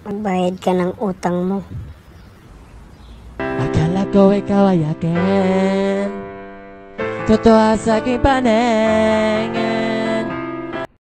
Magbayad ka ng utang mo. Akala ko ikaw ay akin Totoo sa aking paningin